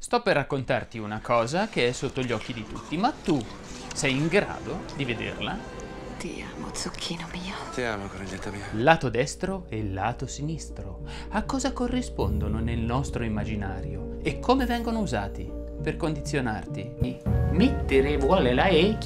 Sto per raccontarti una cosa che è sotto gli occhi di tutti, ma tu sei in grado di vederla? Ti amo, zucchino mio. Ti amo, coniglietta mia. Lato destro e lato sinistro. A cosa corrispondono nel nostro immaginario e come vengono usati per condizionarti? Mettere vuole la E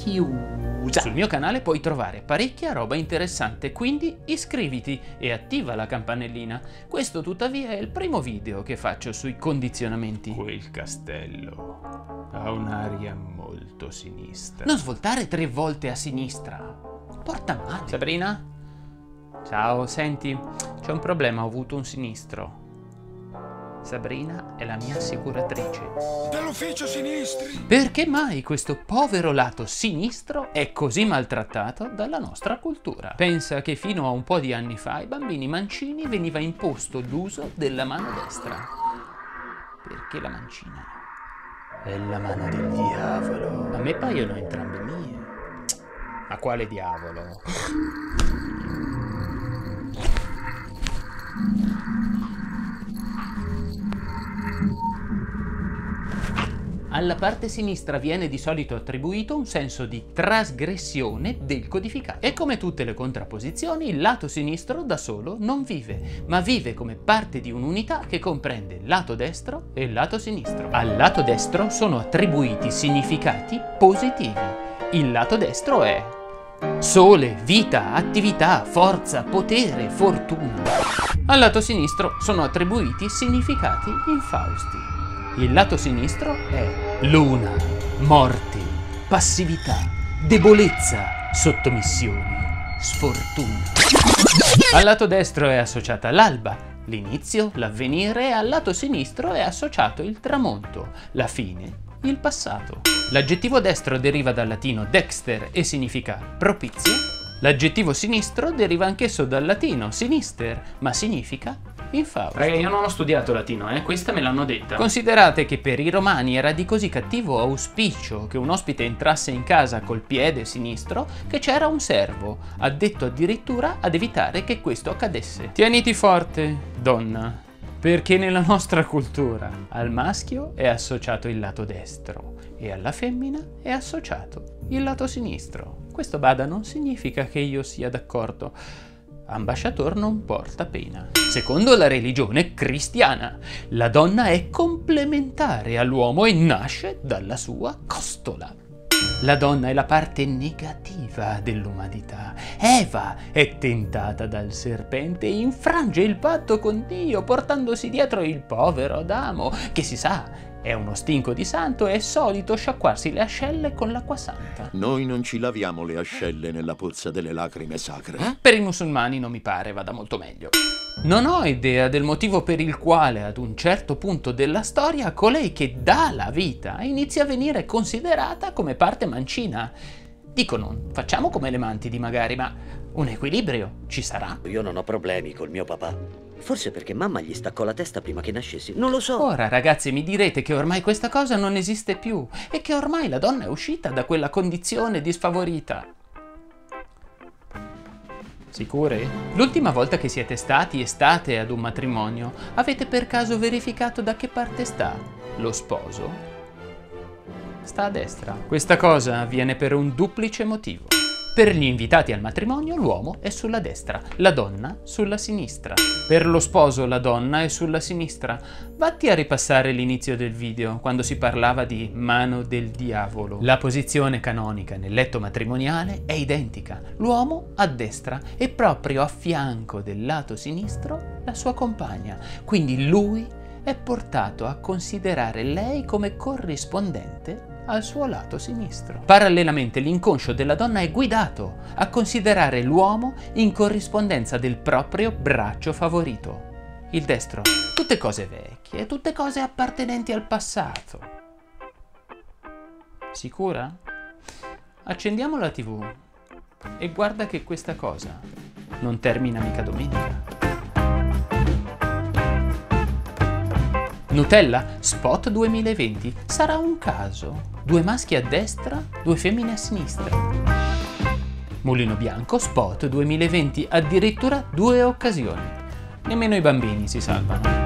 chiusa. Sul mio canale puoi trovare parecchia roba interessante, quindi iscriviti e attiva la campanellina. Questo tuttavia è il primo video che faccio sui condizionamenti. Quel castello ha un'aria molto sinistra. Non svoltare tre volte a sinistra. Porta male. Sabrina? Ciao, senti, c'è un problema, ho avuto un sinistro. Sabrina è la mia assicuratrice. Dall'ufficio sinistri! Perché mai questo povero lato sinistro è così maltrattato dalla nostra cultura? Pensa che fino a un po' di anni fa ai bambini mancini veniva imposto l'uso della mano destra. Perché la mancina è la mano del diavolo. A me paiono entrambe mie. Ma quale diavolo? Alla parte sinistra viene di solito attribuito un senso di trasgressione del codificato. E come tutte le contrapposizioni, il lato sinistro da solo non vive, ma vive come parte di un'unità che comprende lato destro e lato sinistro. Al lato destro sono attribuiti significati positivi. Il lato destro è sole, vita, attività, forza, potere, fortuna. Al lato sinistro sono attribuiti significati infausti. Il lato sinistro è luna, morte, passività, debolezza, sottomissioni, sfortuna. Al lato destro è associata l'alba, l'inizio, l'avvenire e al lato sinistro è associato il tramonto, la fine, il passato. L'aggettivo destro deriva dal latino dexter e significa propizio. L'aggettivo sinistro deriva anch'esso dal latino sinister, ma significa infausto. Raga, io non ho studiato latino, eh, questa me l'hanno detta. Considerate che per i romani era di così cattivo auspicio che un ospite entrasse in casa col piede sinistro che c'era un servo, addetto addirittura ad evitare che questo accadesse. Tieniti forte, donna, perché nella nostra cultura al maschio è associato il lato destro e alla femmina è associato il lato sinistro. Questo bada non significa che io sia d'accordo. Ambasciator non porta pena. Secondo la religione cristiana, la donna è complementare all'uomo e nasce dalla sua costola. La donna è la parte negativa dell'umanità. Eva è tentata dal serpente e infrange il patto con Dio, portandosi dietro il povero Adamo, che si sa è uno stinco di santo e è solito sciacquarsi le ascelle con l'acqua santa. Noi non ci laviamo le ascelle nella pozza delle lacrime sacre. Eh? Per i musulmani non mi pare vada molto meglio. Non ho idea del motivo per il quale ad un certo punto della storia colei che dà la vita inizia a venire considerata come parte mancina. Dicono, facciamo come le mantidi magari, ma un equilibrio ci sarà. Io non ho problemi col mio papà. Forse perché mamma gli staccò la testa prima che nascessi. Non lo so. Ora, ragazzi, mi direte che ormai questa cosa non esiste più e che ormai la donna è uscita da quella condizione disfavorita. Sicure? L'ultima volta che siete stati e state ad un matrimonio, avete per caso verificato da che parte sta lo sposo? Sta a destra. Questa cosa avviene per un duplice motivo. Per gli invitati al matrimonio l'uomo è sulla destra, la donna sulla sinistra. Per lo sposo la donna è sulla sinistra. Vatti a ripassare l'inizio del video, quando si parlava di mano del diavolo. La posizione canonica nel letto matrimoniale è identica. L'uomo a destra e proprio a fianco del lato sinistro la sua compagna. Quindi lui è portato a considerare lei come corrispondente al suo lato sinistro. Parallelamente l'inconscio della donna è guidato a considerare l'uomo in corrispondenza del proprio braccio favorito, il destro. Tutte cose vecchie, tutte cose appartenenti al passato. Sicura? Accendiamo la tv e guarda che questa cosa non termina mica domenica. Nutella Spot 2020 sarà un caso. Due maschi a destra, due femmine a sinistra. Mulino Bianco Spot 2020 addirittura due occasioni. Nemmeno i bambini si salvano.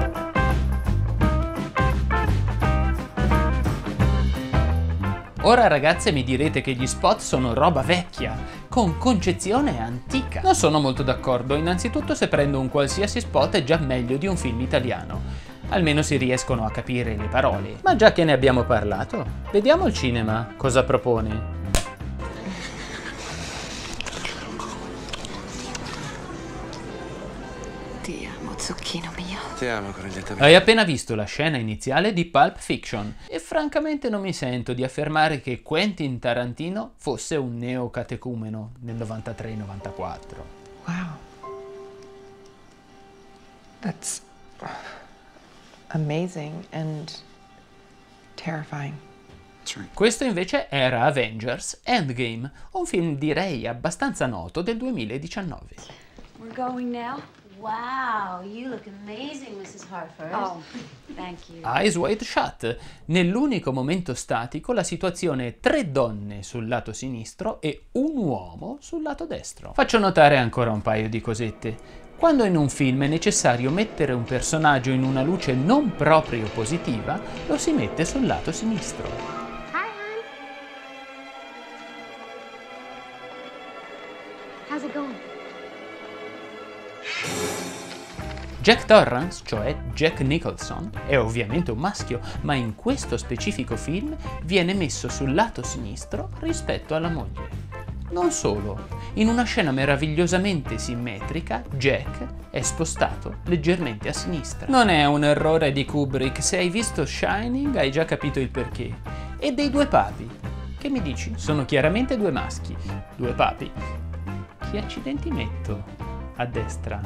Ora ragazze mi direte che gli spot sono roba vecchia, con concezione antica. Non sono molto d'accordo, innanzitutto se prendo un qualsiasi spot è già meglio di un film italiano. Almeno si riescono a capire le parole. Ma già che ne abbiamo parlato, vediamo il cinema cosa propone. Ti amo, zucchino mio. Ti amo, coniglietta mia. Hai appena visto la scena iniziale di Pulp Fiction e francamente non mi sento di affermare che Quentin Tarantino fosse un neocatecumeno nel 93-94. Wow. That's amazing and terrifying. Questo invece era Avengers Endgame, un film direi abbastanza noto del 2019. We're going now? Wow, you look amazing, Mrs. Harford. Oh, thank you. Eyes Wide Shut. Nell'unico momento statico la situazione è tre donne sul lato sinistro e un uomo sul lato destro. Faccio notare ancora un paio di cosette. Quando in un film è necessario mettere un personaggio in una luce non proprio positiva, lo si mette sul lato sinistro. Jack Torrance, cioè Jack Nicholson, è ovviamente un maschio, ma in questo specifico film viene messo sul lato sinistro rispetto alla moglie. Non solo, in una scena meravigliosamente simmetrica, Jack è spostato leggermente a sinistra. Non è un errore di Kubrick, se hai visto Shining hai già capito il perché. E dei due papi. Che mi dici? Sono chiaramente due maschi. Due papi. Chi accidenti metto a destra?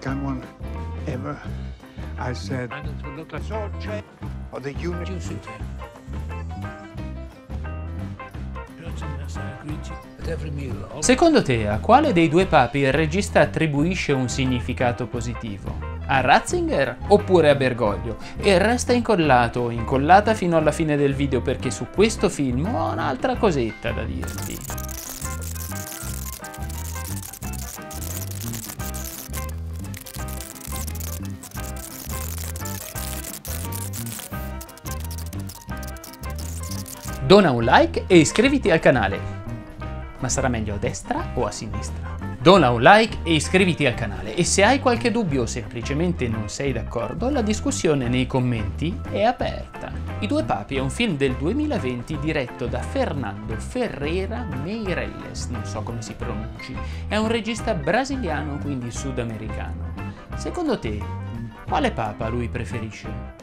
Can one ever? I said. Secondo te, a quale dei due papi il regista attribuisce un significato positivo? A Ratzinger oppure a Bergoglio? E resta incollato o incollata fino alla fine del video perché su questo film ho un'altra cosetta da dirti. Dona un like e iscriviti al canale. Ma sarà meglio a destra o a sinistra? Dona un like e iscriviti al canale e se hai qualche dubbio o semplicemente non sei d'accordo, la discussione nei commenti è aperta. I due papi è un film del 2020 diretto da Fernando Ferreira Meirelles, non so come si pronunci. È un regista brasiliano, quindi sudamericano. Secondo te, quale papa lui preferisce?